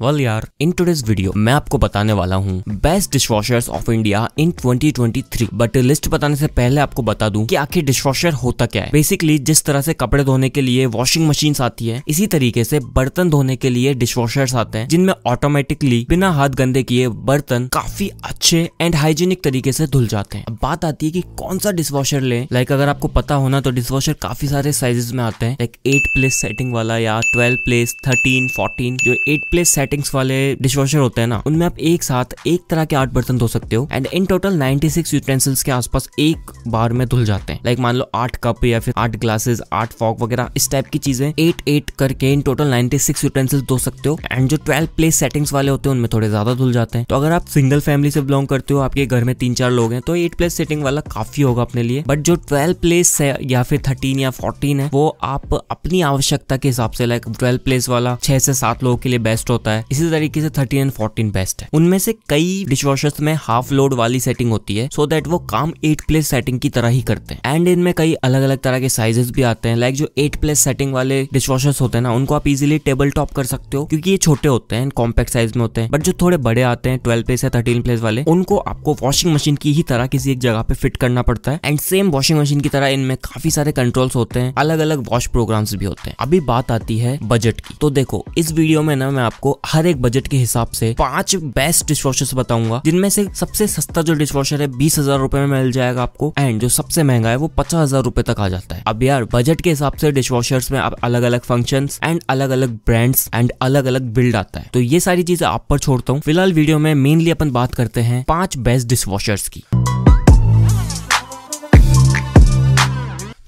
Well यार in today's video मैं आपको बताने वाला हूँ best dishwashers of India in 2023 but list बताने से पहले आपको बता दूँ कि आखिर डिशवॉशर होता क्या है बेसिकली जिस तरह से कपड़े धोने के लिए वॉशिंग मशीन आती है इसी तरीके से बर्तन धोने के लिए डिशवॉशर्स आते हैं जिनमें ऑटोमेटिकली बिना हाथ गंदे किए बर्तन काफ़ी अच्छे एंड हाइजीनिक तरीके से धुल जाते हैं अब बात आती है की कौन सा डिशवॉशर ले लाइक अगर आपको पता होना तो डिशवॉशर काफ़ी सारे साइजेस में आते हैं लाइक एट प्लेस सेटिंग वाला या ट्वेल्व प्लेस थर्टीन फोर्टीन जो एट प्लेस सेटिंग्स वाले डिशवॉशर होते हैं ना, उनमें आप एक साथ एक तरह के आठ बर्तन धो सकते हो एंड इन टोटल 96 यूटेंसिल्स के आसपास एक बार में धुल जाते हैं। लाइक मान लो आठ कप या फिर आठ ग्लासेस आठ फॉक वगैरह, इस टाइप की चीज़ें एट एट करके इन टोटल 96 यूटेंसिल्स धो सकते हो एंड जो 12 प्लेस सेटिंग्स वाले होते हैं, उनमें थोड़े ज़्यादा धुल जाते हैं। तो अगर आप सिंगल फैमिली से बिलोंग करते हो, आपके घर में तीन चार लोग हैं तो एट प्लेस सेटिंग वाला काफ़ी होगा अपने लिए। बट जो ट्वेल्व प्लेस है या फिर थर्टीन या फोर्टीन है, वो आप अपनी आवश्यकता के हिसाब से लाइक ट्वेल्व प्लेस वाला छह से सात लोगों के लिए बेस्ट होता है। इसी तरीके से थर्टीन एंड फोर्टीन बेस्ट है। उनमें से कई डिशवॉशर्स में हाफ़ लोड वाली सेटिंग होती है सो so दैट वो काम एट प्लेस सेटिंग की तरह ही करते हैं। एंड इनमें कई अलग अलग तरह के साइजेस भी आते हैं लाइक जो एट प्लेस सेटिंग वाले डिशवॉशर्स होते हैं ना, उनको आप इजिली टेबल टॉप कर सकते हो, क्योंकि ये छोटे होते हैं कॉम्पैक्ट साइज़ में होते हैं। बट जो थोड़े बड़े आते हैं ट्वेल्व प्लेस या थर्टीन प्लेस वाले, उनको आपको वॉशिंग मशीन की ही तरह किसी एक जगह पे फिट करना पड़ता है। एंड सेम वॉशिंग मशीन की तरह इनमें काफ़ी सारे कंट्रोल्स होते हैं अलग अलग वॉश प्रोग्राम्स भी होते हैं। अभी बात आती है बजट की। तो देखो, इस वीडियो में ना मैं आपको हर एक बजट के हिसाब से पाँच बेस्ट डिश वॉशर्स बताऊँगा, जिनमें से सबसे सस्ता जो डिश वॉशर है, बीस हज़ार रुपए में मिल जाएगा आपको एंड जो सबसे महँगा है, वो पचास हज़ार रुपए तक आ जाता है। अब यार बजट के हिसाब से डिश वॉशर्स में अब अलग अलग फ़ंक्शन एंड अलग अलग ब्रांड्स एंड अलग अलग बिल्ड आता है। तो ये सारी चीज़ें आप पर छोड़ता हूँ। फ़िलहाल वीडियो में मेनली अपन बात करते हैं पाँच बेस्ट डिश वॉशर्स की।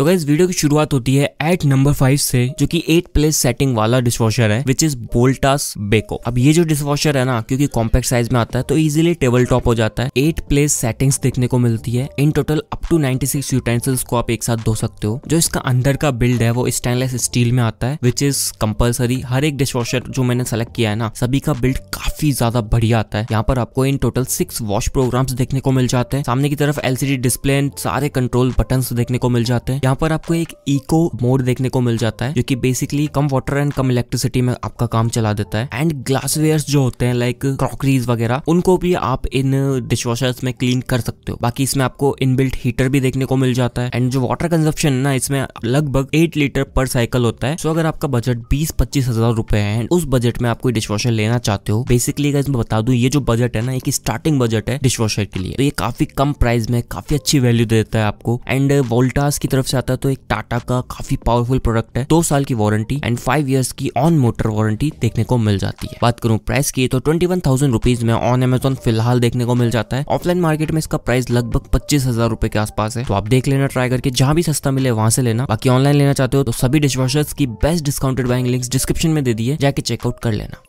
तो गाइस वीडियो की शुरुआत होती है एट नंबर फाइव से, जो कि एट प्लेस सेटिंग वाला डिशवॉशर है विच इज़ बोल्टास बेको अब ये जो डिशवॉशर है ना, क्योंकि कॉम्पैक्ट साइज़ में आता है तो इजीली टेबल टॉप हो जाता है। एट प्लेस सेटिंग्स देखने को मिलती है। In total up to 96 utensils को आप एक साथ धो सकते हो। जो इसका अंदर का बिल्ड है, वो स्टेनलेस स्टील में आता है विच इज़ कंपल्सरी हर एक डिशवॉशर जो मैंने सेलेक्ट किया है ना, सभी का बिल्ड काफ़ी ज़्यादा बढ़िया आता है। यहाँ पर आपको in total six wash programs देखने को मिल जाते हैं। सामने की तरफ़ एलसीडी डिस्प्ले सारे कंट्रोल बटन देखने को मिल जाते हैं। यहाँ पर आपको एक इको मोड देखने को मिल जाता है, जो कि बेसिकली कम वाटर एंड कम इलेक्ट्रिसिटी में आपका काम चला देता है। एंड ग्लासवेयर जो होते हैं लाइक क्रॉकरीज वगैरह, उनको भी आप इन डिशवॉशर्स में क्लीन कर सकते हो। बाकी इसमें आपको इनबिल्ट हीटर भी देखने को मिल जाता है। एंड जो वाटर कंजप्शन ना, इसमें लगभग एट लीटर पर साइकिल होता है। सो अगर आपका बजट बीस पच्चीस हज़ार रुपए है, उस बजट में आप कोई डिशवॉशर लेना चाहते हो बेसिकली मैं बता दू, ये जो बजट है ना, एक स्टार्टिंग बजट है डिशवॉशर के लिए। तो ये काफ़ी कम प्राइस में काफ़ी अच्छी वैल्यू देता है आपको। एंड वोल्टास की तरफ़ से आता है तो एक टाटा का काफ़ी पावरफुल प्रोडक्ट है। दो साल की वारंटी एंड फाइव ईयर्स की ऑन मोटर वारंटी देखने को मिल जाती है। बात करूँ प्राइस की तो ट्वेंटी वन थाउज़ेंड रुपीज़ में ऑन अमेजोन फ़िलहाल देखने को मिल जाता है। ऑफलाइन मार्केट में इसका प्राइस लगभग पच्चीस हज़ार रुपए के आसपास है। तो आप देख लेना ट्राई करके जहाँ भी सस्ता मिले वहाँ से लेना। बाकी ऑनलाइन लेना चाहते हो तो सभी डिशवॉशर्स की best discounted buying links description में दे दिए, जाके चेकआउट कर लेना।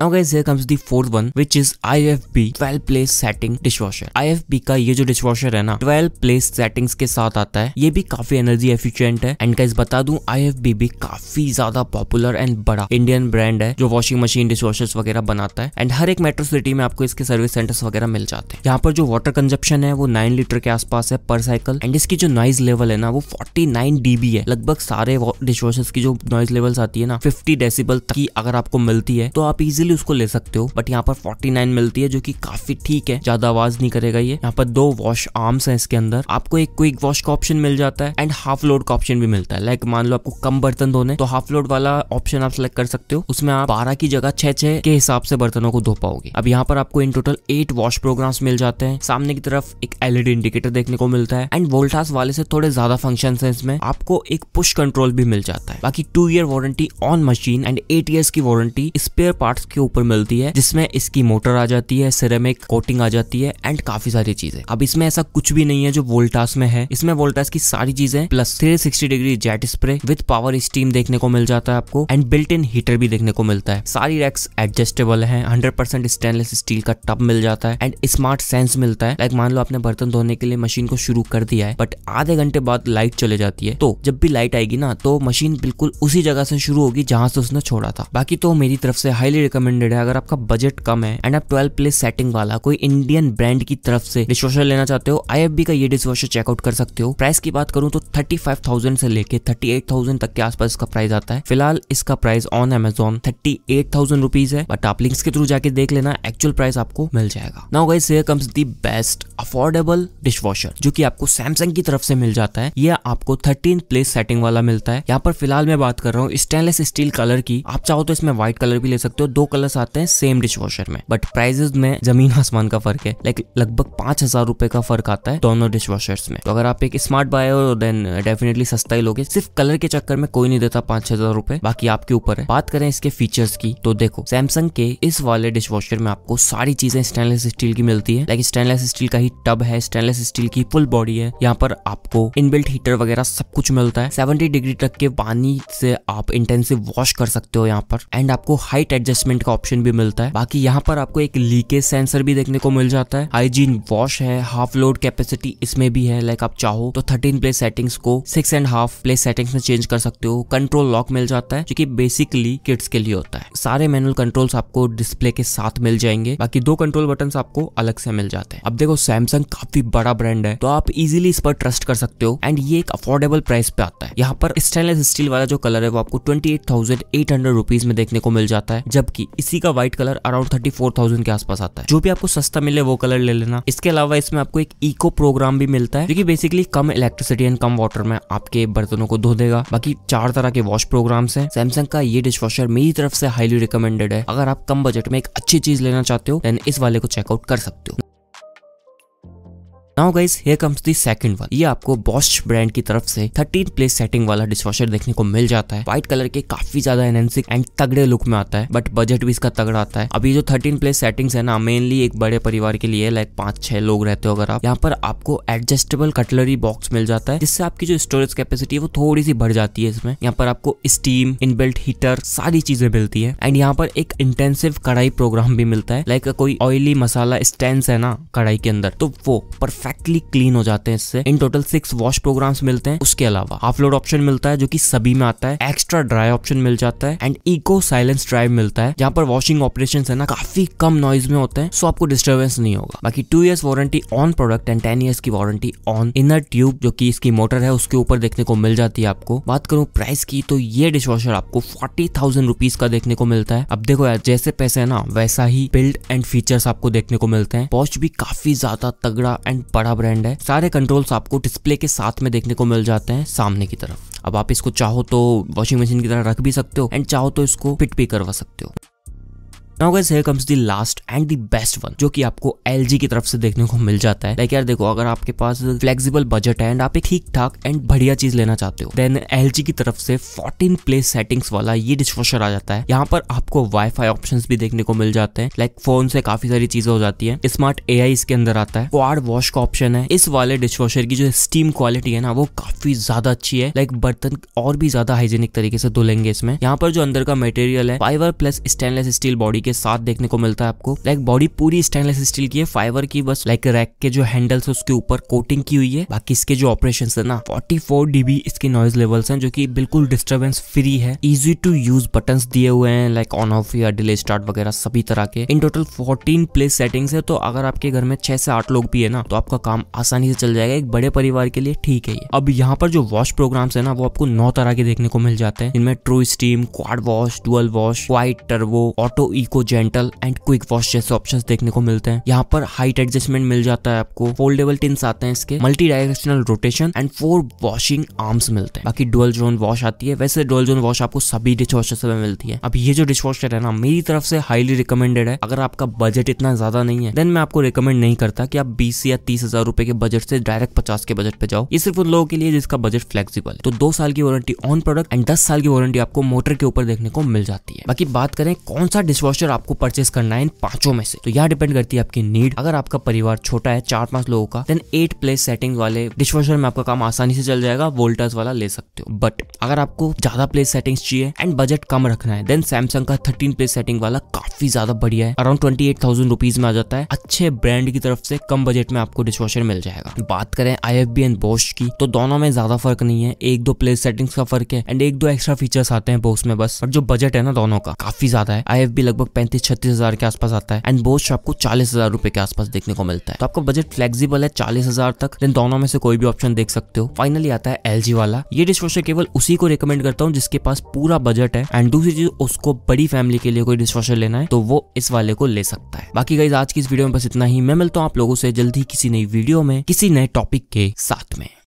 Now guys, here comes the fourth one, which is IFB 12 place setting dishwasher. IFB का ये जो डिशवॉशर है ना 12 place settings के साथ आता है। ये भी काफ़ी एनर्जी एफिशिएंट है। एंड गाइस बता दूँ IFB भी काफ़ी ज़्यादा पॉपुलर एंड बड़ा इंडियन ब्रांड है, जो वॉशिंग मशीन डिशवॉशर्स वगैरह बनाता है। एंड हर एक मेट्रो सिटी में आपको इसके सर्विस सेंटर्स वगैरह मिल जाते हैं। यहाँ पर जो वाटर कंजप्शन है, वो नाइन लीटर के आसपास है पर साइकिल एंड इसकी जो नॉइज़ लेवल है ना, वो फोर्टी नाइन डीबी है। लगभग सारे डिशवॉशर्स की जो नॉइज़ लेवल्स आती है ना फिफ्टी डेसिबल की अगर आपको मिलती है तो आप इजिली इजीली उसको ले सकते हो बट यहाँ पर 49 मिलती है जो कि काफ़ी ठीक है, ज़्यादा आवाज़ नहीं करेगा ये। यहाँ पर दो वॉश आर्म्स है इसके अंदर। आपको एक क्विक वॉश का ऑप्शन मिल जाता है एंड हाफ़ लोड का ऑप्शन भी मिलता है। लाइक मान लो आपको कम बर्तन धोने तो हाफ़ लोड वाला ऑप्शन आप सिलेक्ट कर सकते हो। उसमें आप बारह की जगह छह छह के हिसाब से बर्तनों को धो पाओगे। अब यहाँ पर आपको in total eight wash program मिल जाते हैं। सामने की तरफ़ एक एलईडी इंडिकेटर देखने को मिलता है एंड वोल्टास वाले से थोड़े ज़्यादा फ़ंक्शन है इसमें। आपको एक पुश कंट्रोल भी मिल जाता है। बाकी two year warranty on machine and eight years की वारंटी स्पेयर पार्ट्स के ऊपर मिलती है, जिसमें इसकी मोटर आ जाती है सिरेमिक कोटिंग आ जाती है एंड काफ़ी सारी चीज़ें। अब इसमें ऐसा कुछ भी नहीं है जो वोल्टास में है। इसमें वोल्टास की सारी चीज़ें plus three sixty degree jet spray with power steam देखने को मिल जाता है आपको एंड बिल्ट इन हीटर भी देखने को मिलता है। सारी रैक्स एडजस्टेबल है हंड्रेड परसेंट स्टेनलेस स्टील का टब मिल जाता है एंड स्मार्ट सेंस मिलता है। लाइक मान लो आपने बर्तन धोने के लिए मशीन को शुरू कर दिया है बट आधे घंटे बाद लाइट चले जाती है तो जब भी लाइट आएगी ना तो मशीन बिल्कुल उसी जगह से शुरू होगी जहाँ से उसने छोड़ा था। बाकी तो मेरी तरफ़ से हाईली रिकमेंड रिकमेंडेड है, अगर आपका बजट कम है एंड आप ट्वेल्व प्लेस सेटिंग वाला, कोई इंडियन ब्रांड की तरफ़ से डिशवॉशर लेना चाहते हो आई का ये डिशवॉशर चेकआउट कर सकते हो। प्राइस की बात करूँ तो थर्टी फाइव थाउज़ेंड से लेके थर्टी एट थाउज़ेंड तक के आसपास इसका प्राइस आता है। फ़िलहाल इसका price on Amazon thirty eight thousand rupees है बट आप लिंक्स के थ्रू जाके देख लेना एक्चुअल प्राइस आपको मिल जाएगा। Now guys here comes the best affordable dishwasher जो कि आपको सैमसंग की तरफ़ से मिल जाता है। यह आपको थर्टीन प्लेस सेटिंग वाला मिलता है। यहाँ पर फ़िलहाल मैं बात कर रहा हूँ स्टेनलेस स्टील कलर की। आप चाहो तो इसमें व्हाइट कलर भी ले सकते हो, दो कलर्स आते हैं सेम डिश वॉशर में. बट प्राइजेस में ज़मीन आसमान का फ़र्क है. लाइक लगभग पाँच हज़ार रुपए का फ़र्क आता है दोनों डिश वॉशर्स में. तो अगर आप एक स्मार्ट बाय हो देन डेफिनेटली सस्ता ही लोगे. सिर्फ़ कलर के चक्कर में कोई नहीं देता पाँच हज़ार रुपए. बाकी आपके ऊपर है. बात करें इसके फीचर्स की तो देखो सैमसंग के इस वाले डिश वॉशर में आपको सारी चीज़ें स्टेनलेस स्टील की मिलती है. लाइक स्टेनलेस स्टील का ही टब है स्टेनलेस स्टील की फुल बॉडी है. यहाँ पर आपको इनबिल्ट हीटर वगैरह सब कुछ मिलता है. सेवेंटी डिग्री तक के पानी से आप इंटेंसिव वॉश कर सकते हो यहाँ पर. एंड आपको हाइट एडजस्टमेंट ऑप्शन भी मिलता है। बाकी यहाँ पर आपको एक लीकेज सेंसर भी देखने को मिल जाता है। हाइजीन वॉश है हाफ़ लोड कैपेसिटी इसमें भी है। लाइक आप चाहो तो थर्टीन प्लेस सेटिंग्स को six and half place settings में चेंज कर सकते हो। कंट्रोल लॉक मिल जाता है, जो की बेसिकली किड्स के लिए होता है। सारे मैनुअल कंट्रोल्स आपको डिस्प्ले के साथ मिल जाएँगे। बाकी दो कंट्रोल बटन आपको अलग से मिल जाते हैं। अब देखो सैमसंग काफ़ी बड़ा ब्रांड है तो आप इजिली इस पर ट्रस्ट कर सकते हो। एंड ये एक अफोर्डेबल प्राइस पे आता है। यहाँ पर स्टेनलेस स्टील वाला जो कलर है, वो आपको twenty eight thousand eight hundred rupees में देखने को मिल जाता है। जबकि इसी का white colour around thirty four thousand के आसपास आता है। जो भी आपको सस्ता मिले वो कलर ले लेना। इसके अलावा इसमें आपको एक इको प्रोग्राम भी मिलता है, जो कि बेसिकली कम इलेक्ट्रिसिटी एंड कम वाटर में आपके बर्तनों को धो देगा। बाकी चार तरह के वॉश प्रोग्राम्स हैं। सैमसंग का ये डिश वॉशर मेरी तरफ़ से हाईली रिकमेंडेड है। अगर आप कम बजट में एक अच्छी चीज़ लेना चाहते हो देन इस वाले को चेकआउट कर सकते हो। Now guys here comes the second one ये आपको बॉश ब्रांड की तरफ़ से 13 प्लेस सेटिंग वाला डिशवॉशर देखने को मिल जाता है। व्हाइट कलर के काफ़ी ज़्यादा एनएनसिक एंड तगड़े लुक में आता है बट बजट भी इसका तगड़ा आता है। अभी जो 13 प्लेस सेटिंग्स है ना मेनली एक बड़े परिवार के लिए लाइक पाँच, छह लोग रहते हो अगर आप, यहाँ पर आपको एडजस्टेबल कटलरी बॉक्स मिल जाता है, जिससे आपकी जो स्टोरेज कैपेसिटी है, वो थोड़ी सी बढ़ जाती है इसमें। यहाँ पर आपको स्टीम इनबिल्ट हीटर सारी चीज़ें मिलती है। एंड यहाँ पर एक इंटेंसिव कढ़ाई प्रोग्राम भी मिलता है लाइक कोई ऑयली मसाला स्टैंड है ना, कढ़ाई के अंदर तो वो परफेक्ट परफेक्टली क्लीन हो जाते हैं इससे। In total six wash programs मिलते हैं। उसके अलावा हाफ़ लोड ऑप्शन मिलता है, जो कि सभी में आता है। एक्स्ट्रा ड्राई ऑप्शन मिल जाता है। एंड इको साइलेंस ड्राइव मिलता है, जहाँ पर वॉशिंग ऑपरेशन है ना, काफ़ी कम नॉइज़ में होते हैं सो आपको डिस्टर्बेंस नहीं होगा। बाकी two years warranty on product and ten years की वारंटी ऑन इनर ट्यूब जो की इसकी मोटर है, उसके ऊपर देखने को मिल जाती है आपको। बात करूँ प्राइस की तो ये डिश वॉशर आपको फोर्टी थाउज़ेंड रुपीज़ का देखने को मिलता है। अब देखो यार, जैसे पैसे है ना, वैसा ही बिल्ड एंड फीचर्स आपको देखने को मिलते हैं। पॉस्ट भी काफ़ी ज़्यादा तगड़ा एंड बड़ा ब्रांड है। सारे कंट्रोल्स आपको डिस्प्ले के साथ में देखने को मिल जाते हैं, सामने की तरफ़। अब आप इसको चाहो तो वॉशिंग मशीन की तरह रख भी सकते हो एंड चाहो तो इसको फिट भी करवा सकते हो। Now guys here comes the last and the best one जो कि आपको एलजी की तरफ़ से देखने को मिल जाता है। लाइक यार देखो, अगर आपके पास फ्लेक्सिबल बजट है एंड आप एक ठीक ठाक एंड बढ़िया चीज़ लेना चाहते हो देन LG की तरफ़ से 14 प्लेस सेटिंग्स वाला ये डिशवॉशर आ जाता है। यहाँ पर आपको वाईफाई ऑप्शंस भी देखने को मिल जाते हैं। लाइक फ़ोन से काफ़ी सारी चीज़ें हो जाती है। स्मार्ट एआई इसके अंदर आता है। क्वाड वॉश का ऑप्शन है। इस वाले डिशवॉशर की जो स्टीम क्वालिटी है ना, वो काफ़ी ज़्यादा अच्छी है। लाइक बर्तन और भी ज़्यादा हाइजेनिक तरीके से धुलेंगे इसमें। यहाँ पर जो अंदर का मटेरियल है fibre plus stainless steel body के साथ देखने को मिलता है आपको। लाइक बॉडी पूरी स्टेनलेस स्टील की है फाइबर की, बस लाइक रैक के जो हैंडल्स है, उसके ऊपर कोटिंग की हुई है। बाकी इसके जो ऑपरेशन है ना 44 फोर डीबी इसके नॉइज़ लेवल्स हैं, जो कि बिल्कुल डिस्टर्बेंस फ्री है। इजी टू यूज़ बटन दिए हुए हैं लाइक ऑन ऑफ़ या डिले स्टार्ट वगैरह, सभी तरह के। In total fourteen place settings है तो अगर आपके घर में छह से आठ लोग भी है ना तो आपका काम आसानी से चल जाएगा। एक बड़े परिवार के लिए ठीक है अब यहाँ पर जो वॉश प्रोग्राम्स है ना, वो आपको नौ तरह के देखने को मिल जाते हैं। इनमें true steam quad wash dual wash white turbo auto eco gentle and quick wash जैसे ऑप्शन देखने को मिलते हैं। यहाँ पर हाइट एडजस्टमेंट मिल जाता है आपको। फोल्डेबल टिन्स आते हैं इसके। Multi directional rotation and four washing arms मिलते हैं। बाकी डुअल जोन वॉश आती है। वैसे डुअल जोन वॉश आपको सभी डिश वॉशर में मिलती है। अब ये जो डिश वॉशर है ना, मेरी तरफ़ से हाईली रिकमेंडेड है। अगर आपका बजट इतना ज़्यादा नहीं है देन मैं आपको रिकमेंड नहीं करता कि आप बीस या तीस हज़ार रुपए के बजट से डायरेक्ट पचास के बजट पे जाओ। ये सिर्फ़ उन लोगों के लिए जिसका बजट फ्लेक्सिबल है। तो दो साल की वारंटी ऑन प्रोडक्ट एंड दस साल की वारंटी आपको मोटर के ऊपर देखने को मिल जाती है। बाकी बात करें कौन सा डिश वॉशर आपको परचेस करना है इन पाँचों में से तो यहाँ डिपेंड करती है आपकी नीड अगर आपका परिवार छोटा है, चार पाँच लोगों का देन एट प्लेस सेटिंग वाले डिशवॉशर में आपका काम आसानी से चल जाएगा वोल्टास वाला ले सकते हो। बट अगर आपको ज़्यादा प्लेस सेटिंग्स चाहिए एंड बजट कम रखना है देन सैमसंग का थर्टीन प्लेस सेटिंग वाला काफ़ी ज़्यादा बढ़िया है। Around twenty eight thousand rupees में आ जाता है। अच्छे ब्रांड की तरफ़ से कम बजट में आपको डिशवॉशर मिल जाएगा। बात करें I F B and Bosch की तो दोनों में ज़्यादा फ़र्क नहीं है। एक दो प्लेस सेटिंग्स का फ़र्क है एंड एक दो एक्स्ट्रा फीचर्स आते हैं बोस्ट में बस। और जो बजट है ना दोनों का, काफ़ी ज़्यादा है। आई एफ़ बी लगभग पैंतीस, छत्तीस हज़ार के आसपास आता है एंड बोस आपको चालीस हज़ार रुपए के आसपास देखने को मिलता है। तो आपका बजट फ्लेक्सिबल है चालीस हज़ार तक देन दोनों में से कोई भी ऑप्शन देख सकते हो। फाइनली आता है एलजी वाला। ये डिश वॉशर केवल उसी को रिकमेंड करता हूँ जिसके पास पूरा बजट है एंड दूसरी चीज़, उसको बड़ी फैमिली के लिए कोई डिश वॉशर लेना है तो वो इस वाले को ले सकता है। बाकी गाइज़ आज की इस वीडियो में बस इतना ही। मैं मिलता हूँ आप लोगों से जल्दी किसी नई वीडियो में, किसी नए टॉपिक के साथ में।